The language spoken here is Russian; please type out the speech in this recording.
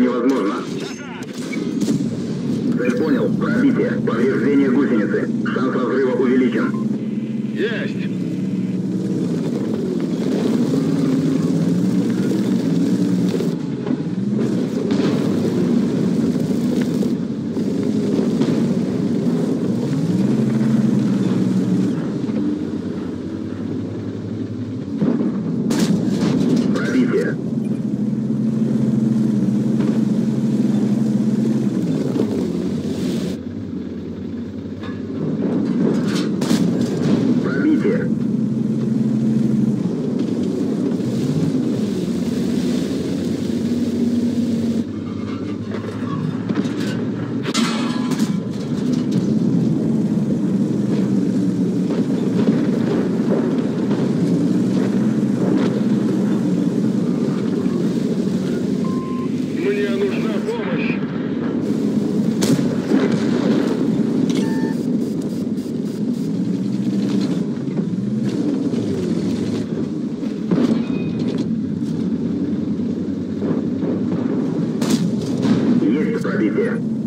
невозможно. Цель понял, пробитие, повреждение гусеницы. Шанс разрыва увеличен. Есть! be there.